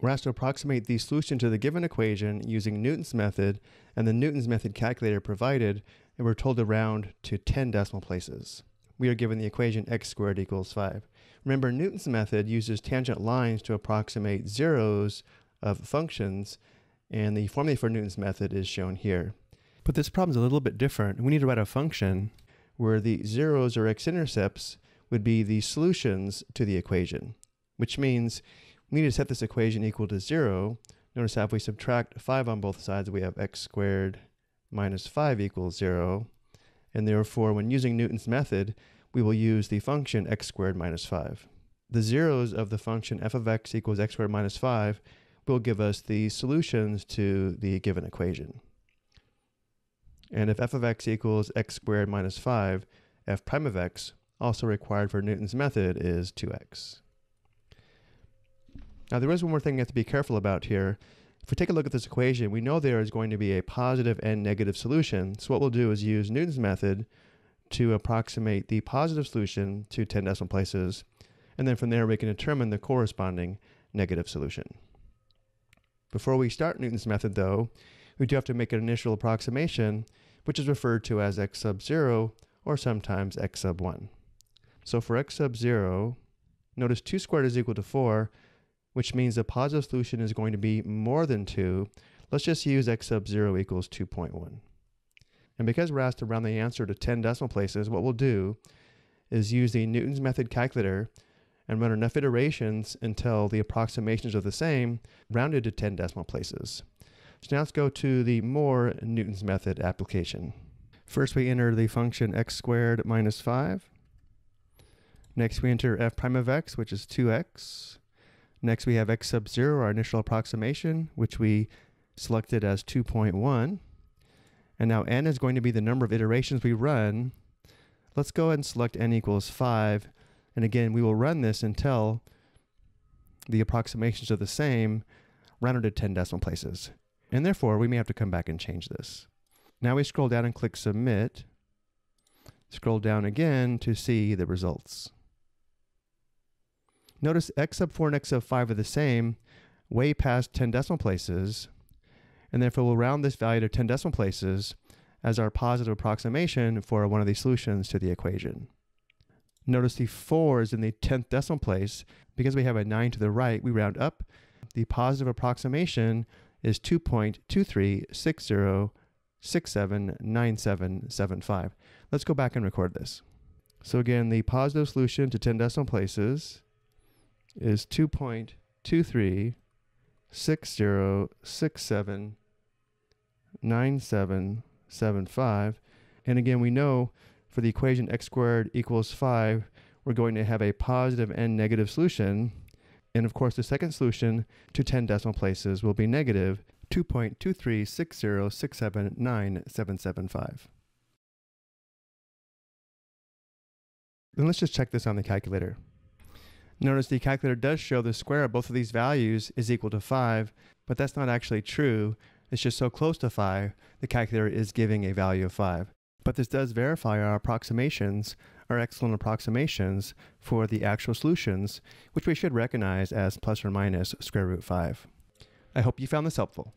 We're asked to approximate the solution to the given equation using Newton's method and the Newton's method calculator provided, and we're told to round to 10 decimal places. We are given the equation x squared equals 5. Remember, Newton's method uses tangent lines to approximate zeros of functions, and the formula for Newton's method is shown here. But this problem is a little bit different. We need to write a function where the zeros or x-intercepts would be the solutions to the equation, which means we need to set this equation equal to 0. Notice how if we subtract 5 on both sides, we have x squared minus 5 equals 0. And therefore, when using Newton's method, we will use the function x squared minus 5. The zeros of the function f of x equals x squared minus 5 will give us the solutions to the given equation. And if f of x equals x squared minus 5, f prime of x, also required for Newton's method, is 2x. Now there is one more thing you have to be careful about here. If we take a look at this equation, we know there is going to be a positive and negative solution. So what we'll do is use Newton's method to approximate the positive solution to 10 decimal places. And then from there, we can determine the corresponding negative solution. Before we start Newton's method, though, we do have to make an initial approximation, which is referred to as x sub 0 or sometimes x sub 1. So for x sub 0, notice 2 squared is equal to 4, which means the positive solution is going to be MOER than 2. Let's just use x sub 0 equals 2.1. And because we're asked to round the answer to 10 decimal places, what we'll do is use the Newton's method calculator and run enough iterations until the approximations are the same, rounded to 10 decimal places. So now let's go to the more Newton's method application. First we enter the function x squared minus 5. Next we enter f prime of x, which is 2x. Next we have x sub 0, our initial approximation, which we selected as 2.1. And now n is going to be the number of iterations we run. Let's go ahead and select n equals 5. And again, we will run this until the approximations are the same, rounded to 10 decimal places. And therefore, we may have to come back and change this. Now we scroll down and click Submit. Scroll down again to see the results. Notice x sub 4 and x sub 5 are the same, way past 10 decimal places. And therefore, we'll round this value to 10 decimal places as our positive approximation for one of these solutions to the equation. Notice the 4 is in the 10th decimal place. Because we have a 9 to the right, we round up. The positive approximation is 2.2360679775. Let's go back and record this. So again, the positive solution to 10 decimal places is 2.2360679775. And again, we know for the equation x squared equals 5, we're going to have a positive and negative solution. And of course, the second solution to 10 decimal places will be negative 2.23606797775. Then let's just check this on the calculator. Notice the calculator does show the square of both of these values is equal to 5, but that's not actually true. It's just so close to 5, the calculator is giving a value of 5. But this does verify our approximations our excellent approximations for the actual solutions, which we should recognize as plus or minus square root 5. I hope you found this helpful.